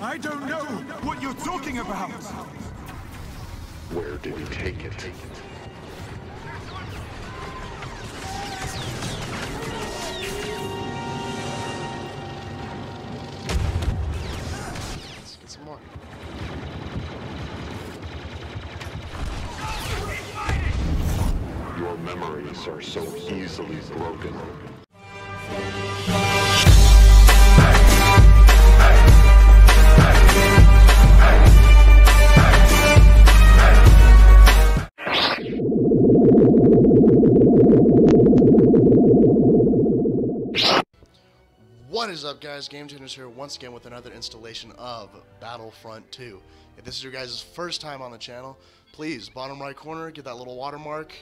I don't know what you're talking about. Where did he take it? Get some more. Your memories are so easily broken. What is up, guys? Game Changers here once again with another installation of Battlefront 2. If this is your guys' first time on the channel, please, bottom right corner, get that little watermark,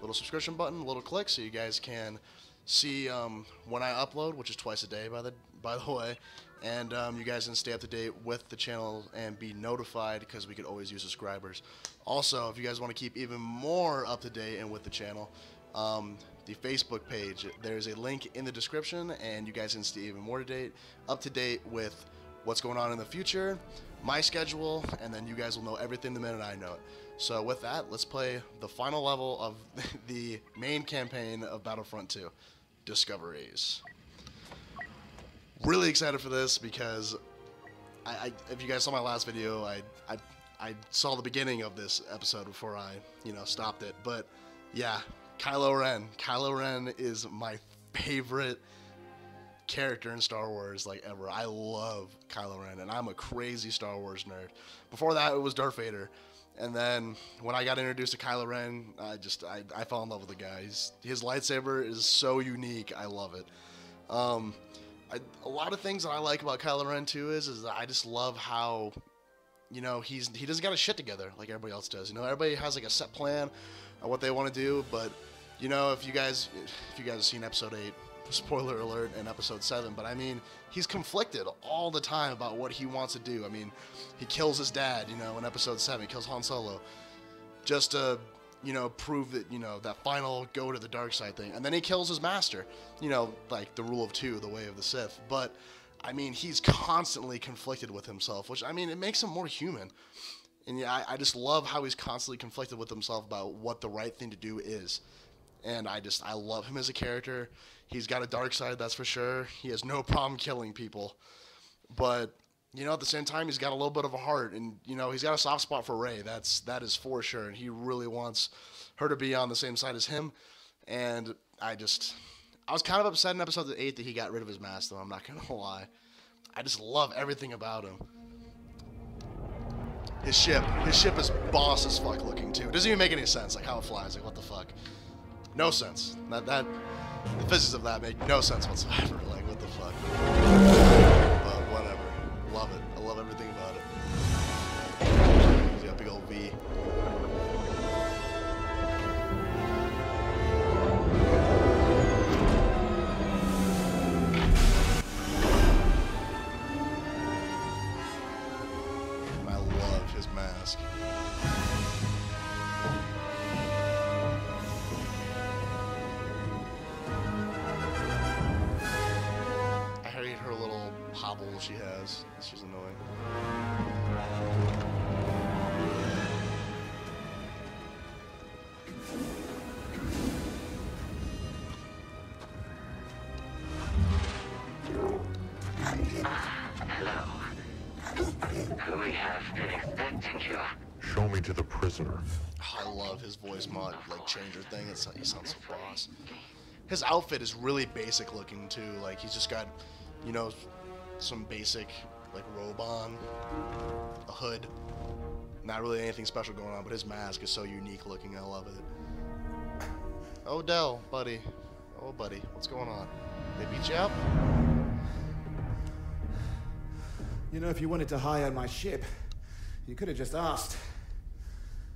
little subscription button, little click so you guys can see um, when I upload, which is twice a day by the by the way, and um, you guys can stay up to date with the channel and be notified because we could always use subscribers. Also, if you guys want to keep even more up to date and with the channel, um, the Facebook page. There's a link in the description, and you guys can stay even more to date, up to date with what's going on in the future, my schedule, and then you guys will know everything the minute I know it. So with that, let's play the final level of the main campaign of Battlefront 2, Discoveries. Really excited for this because I, I if you guys saw my last video, I, I I saw the beginning of this episode before I you know stopped it, but yeah, Kylo Ren. Kylo Ren is my favorite character in Star Wars like ever. I love Kylo Ren, and I'm a crazy Star Wars nerd. Before that, it was Darth Vader, and then when I got introduced to Kylo Ren, I just I, I fell in love with the guy. He's, his lightsaber is so unique. I love it. Um, I, a lot of things that I like about Kylo Ren too is is I just love how you know he's he doesn't got his shit together like everybody else does. You know, everybody has like a set plan what they want to do, but you know, if you guys if you guys have seen episode 8, spoiler alert in episode 7, but I mean, he's conflicted all the time about what he wants to do. I mean, he kills his dad, you know, in episode 7, he kills Han Solo just to, you know, prove that, you know, that final go to the dark side thing. And then he kills his master, you know, like the rule of 2, the way of the Sith. But I mean, he's constantly conflicted with himself, which I mean, it makes him more human. And yeah, I, I just love how he's constantly conflicted with himself about what the right thing to do is and I just I love him as a character. He's got a dark side, that's for sure. He has no problem killing people, but you know at the same time he's got a little bit of a heart, and you know he's got a soft spot for Rey. That's that is for sure, and he really wants her to be on the same side as him. And I just I was kind of upset in episode eight that he got rid of his mask, though. I'm not gonna lie. I just love everything about him. His ship, his ship is boss as fuck looking too. It doesn't even make any sense, like how it flies. Like what the fuck. No sense. That that the physics of that make no sense whatsoever. Like what the fuck. But whatever. Love it. I love everything about it. A big old V. mod, like changer thing. It's he sounds so boss. His outfit is really basic looking too. Like he's just got, you know, some basic like robe on, a hood. Not really anything special going on, but his mask is so unique looking. I love it. Odell, buddy. Oh, buddy, what's going on? They beat you up? You know, if you wanted to hire my ship, you could have just asked.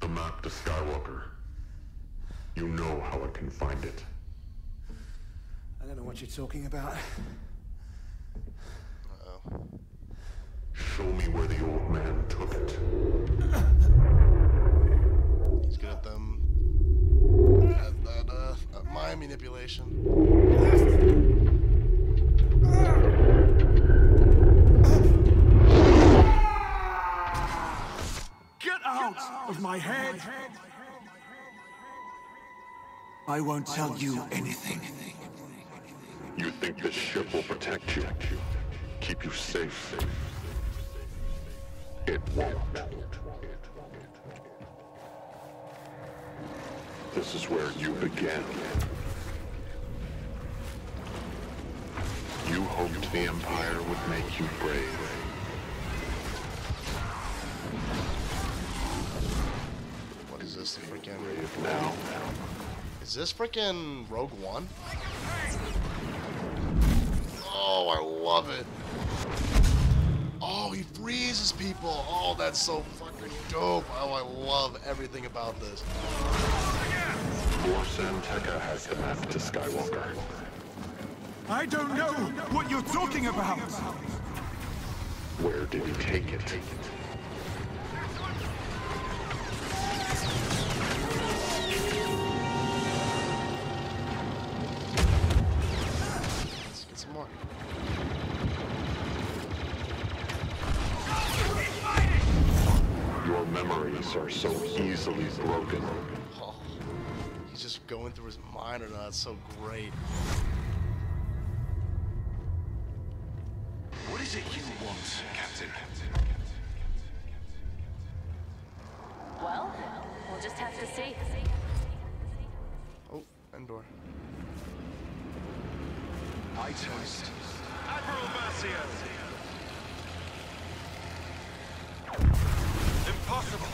The map to Skywalker. You know how I can find it. I don't know what you're talking about. Uh-oh. Show me where the old man took it. He's got them. At, that, uh, at my manipulation. Get out, Get out of my head! Of my head. I won't tell you anything. You think this ship will protect you, keep you safe. It won't. This is where you began. You hoped the Empire would make you brave. What is this? The freaking. Brave now. Is this freaking Rogue One? Oh, I love it. Oh, he freezes people. Oh, that's so fucking dope. Oh, I love everything about this. Lor San Tekka has the map to Skywalker. I don't know what you're talking about. Where did he take it? Memories are so easily broken. Oh, he's just going through his mind right now. That's so great. What is it you want, Captain? Well, we'll just have to see. Oh, Endor. I toast. Admiral Versio. Impossible.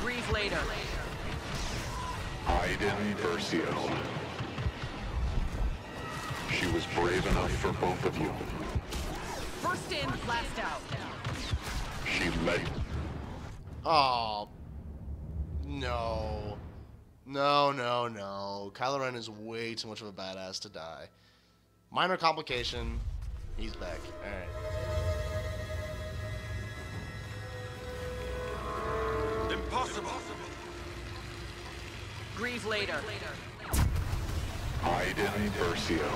Grieve later. Iden Versio. She was brave enough for both of you. First in, last out. She led Oh. No. No, no, no. Kylo Ren is way too much of a badass to die. Minor complication. He's back. Alright. Impossible. Grieve later. Iden Versio.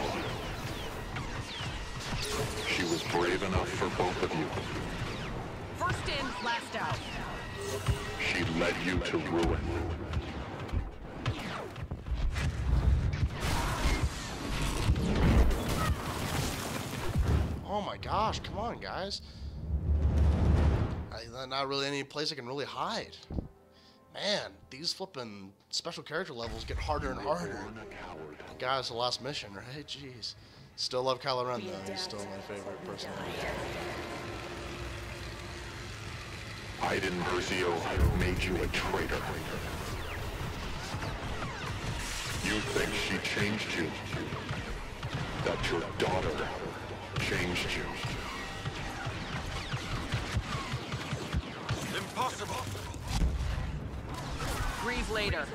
She was brave enough for both of you. First in, last out. She led you to ruin. Oh my gosh, come on, guys. I, not really any place I can really hide. Man, these flipping special character levels get harder and harder. Guys, the last mission, right? Jeez. Still love Kylo Ren, though. He's still my favorite person. Iden Versio made you a traitor. You think she changed you? That your daughter changed you? Impossible. Grieve later.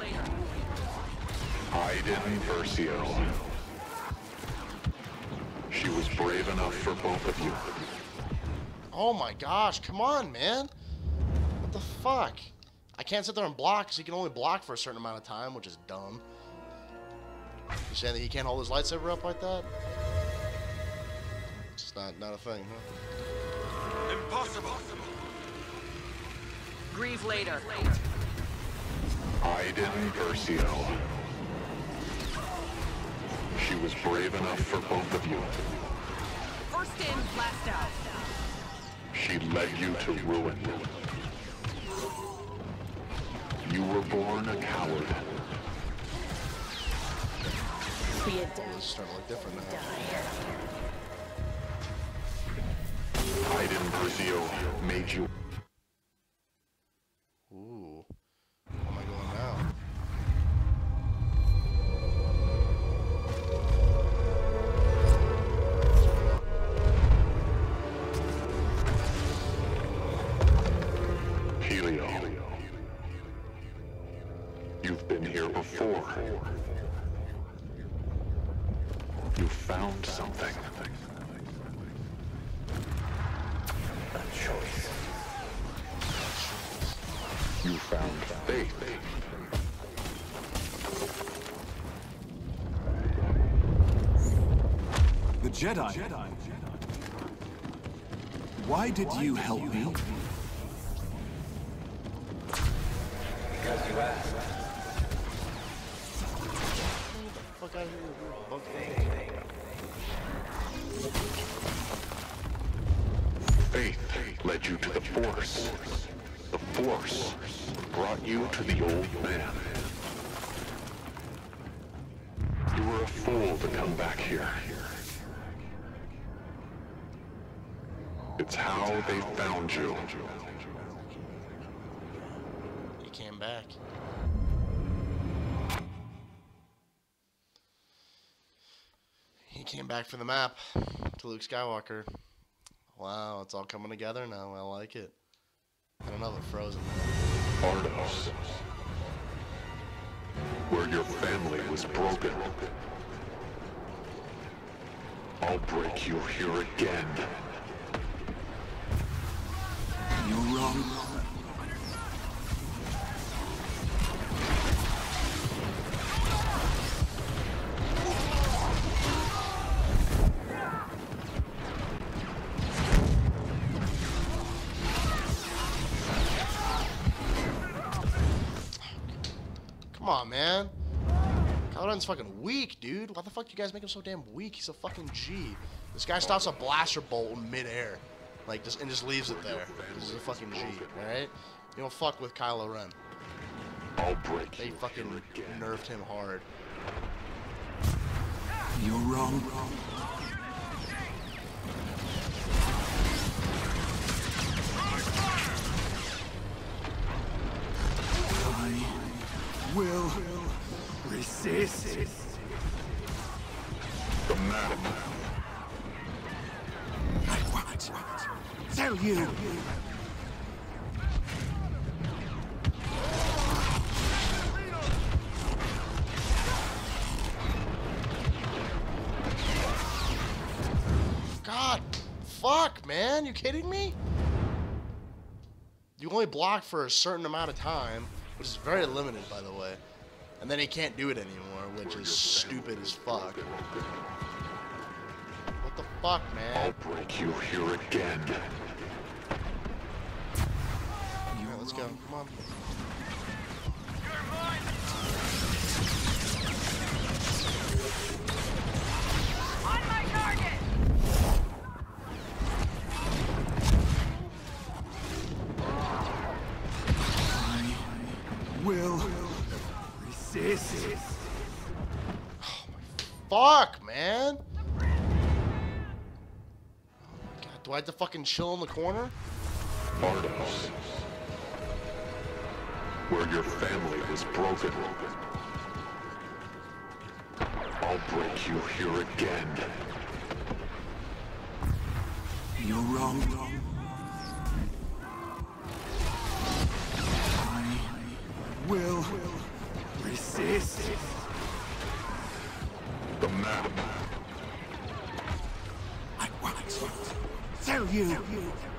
Iden Versio. She was brave enough for both of you. Oh my gosh, come on, man. What the fuck? I can't sit there and block because he can only block for a certain amount of time, which is dumb. You saying that he can't hold his lightsaber up like that? It's not, not a thing, huh? Impossible. Grieve later. Iden Versio. She was brave enough for both of you. First in, last out. She led you to ruin. You were born a coward. Be a It's starting to look different now. Iden Versio made you The Jedi. Why did you help me? Fuck out of here, you thing. Faith led you to the Force. The Force brought you to the old man. You were a fool to come back here. It's how they found you. He came back. He came back for the map to Luke Skywalker. Wow, it's all coming together now. I like it. I don't know if it frozen. Vardos. Where your family was broken. I'll break you here again. Come on, man. Kylo Ren's fucking weak, dude. Why the fuck do you guys make him so damn weak? He's a fucking G. This guy stops a blaster bolt in midair. Like, just, and just leaves it there. This is a fucking G, alright? You don't fuck with Kylo Ren. I'll break They fucking nerfed him hard. You're wrong. I will resist. The map. Tell you. God, fuck, man. You kidding me? You only block for a certain amount of time, which is very limited, by the way. And then he can't do it anymore, which is stupid as fuck. What the fuck, man? I'll break you here again. Go. Come on. On my target! I will resist. Oh, fuck, man. Oh God, do I have to fucking chill in the corner? Vardos. Where your family was broken. I'll break you here again. You're wrong. I will resist. The map. I won't tell you. Oh,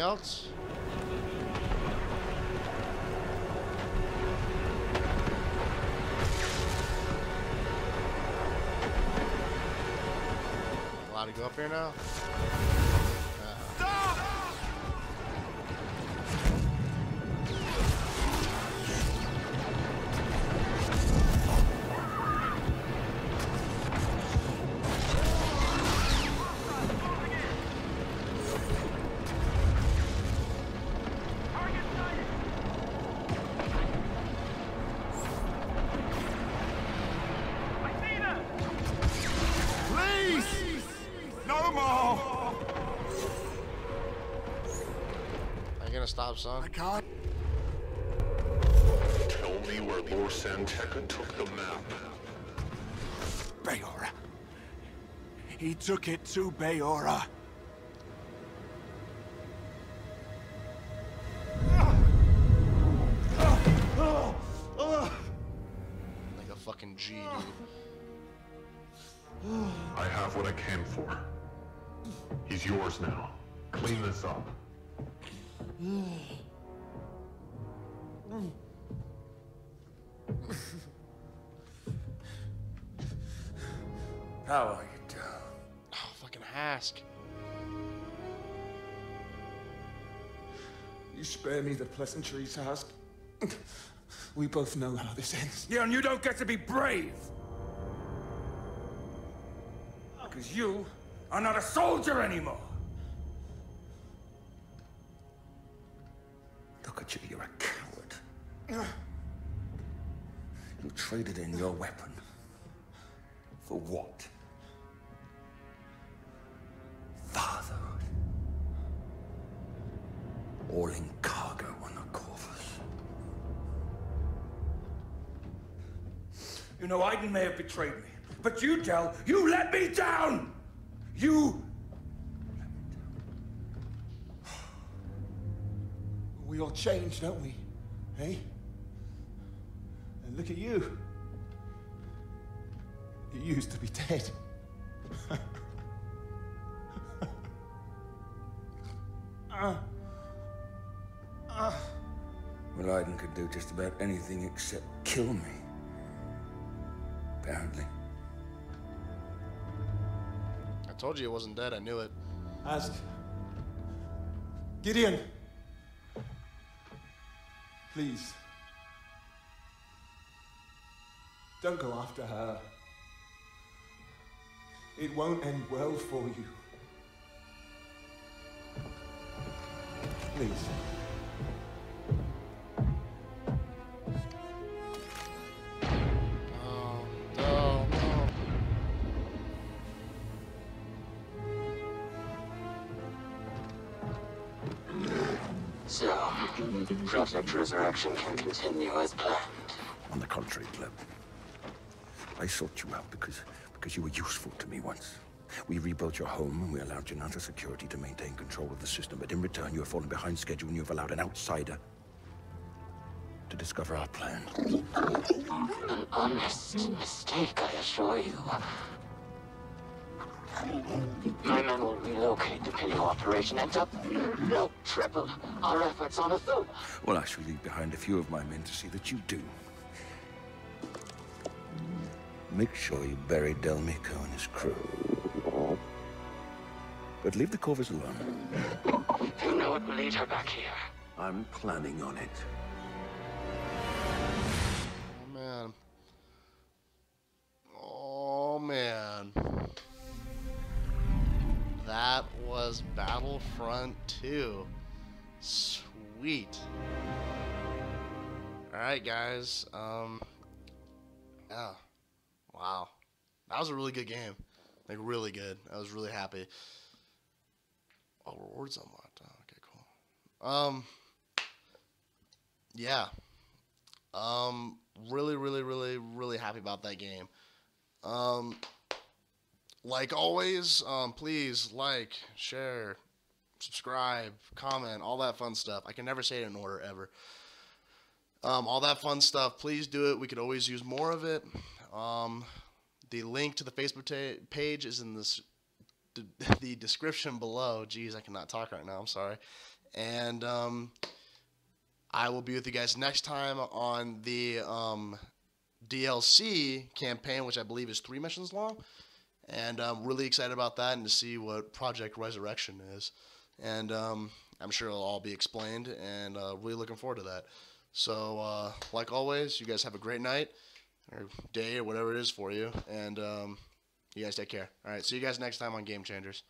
Anything else? Allowed to go up here now? Stop, son? I can't. Tell me where Lor San Tekka took the map. Bayora. He took it to Bayora. Like a fucking G, dude. I have what I came for. He's yours now. Clean this up. How are you, Del? Oh, fucking Hask. You spare me the pleasantries, Hask. We both know how this ends. Yeah, and you don't get to be brave. Because you are not a soldier anymore. For what? Fatherhood. All in cargo on the Corvus. You know, Iden may have betrayed me, but you, Del, you let me down! You We all change, don't we? Hey? And look at you. You used to be dead. Well, Iden could do just about anything except kill me. Apparently. I told you it wasn't dead. I knew it. Ask. Gideon! Please. Don't go after her. It won't end well for you. Please. Oh, no, no. So, Project Resurrection can continue as planned. On the contrary, Clem. I sought you out because because you were useful to me once. We rebuilt your home and we allowed Janata Security to maintain control of the system, but in return you have fallen behind schedule and you have allowed an outsider to discover our plan. An honest mistake, I assure you. My men will relocate the Pinio operation and double, triple our efforts on Athena. Well, I shall leave behind a few of my men to see that you do. Make sure you bury Del Meeko and his crew. But leave the Corvus alone. You know it will lead her back here. I'm planning on it. Oh, man. Oh, man. That was Battlefront 2. Sweet. Alright, guys. Um, yeah. Wow. That was a really good game. Like, really good. I was really happy. Oh, rewards unlocked. Oh, okay, cool. Um, yeah. Um, really, really, really, really happy about that game. Um, like always, um, please like, share, subscribe, comment, all that fun stuff. I can never say it in order ever. Um, all that fun stuff. Please do it. We could always use more of it. Um, the link to the Facebook page is in this the, the description below. Jeez, I cannot talk right now. I'm sorry. And um, I will be with you guys next time on the um, DLC campaign, which I believe is three missions long. And I'm really excited about that and to see what Project Resurrection is. And um, I'm sure it'll all be explained, and uh, really looking forward to that. So, uh, like always, you guys have a great night or day or whatever it is for you. And um, you guys take care. All right, see you guys next time on Game Changers.